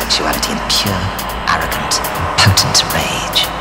sexuality in pure, arrogant, potent rage.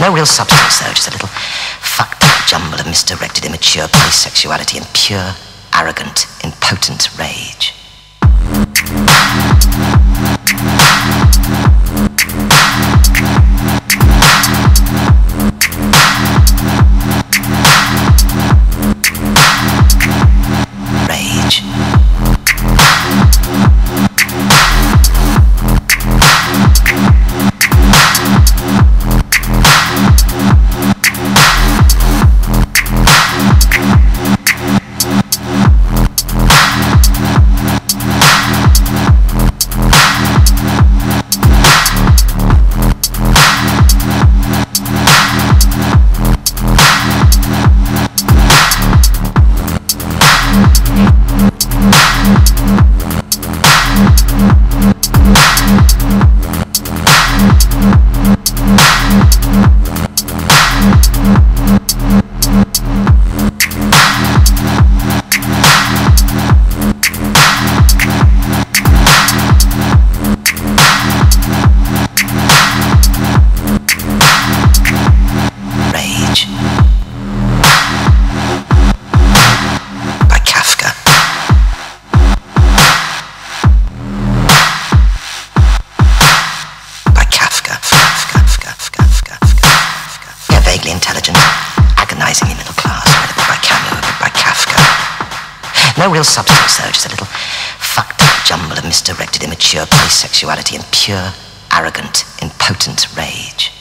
No real substance though, just a little fucked up jumble of misdirected, immature police sexuality and pure, arrogant, impotent rage. No real substance though, just a little fucked up jumble of misdirected, immature police sexuality and pure, arrogant, impotent rage.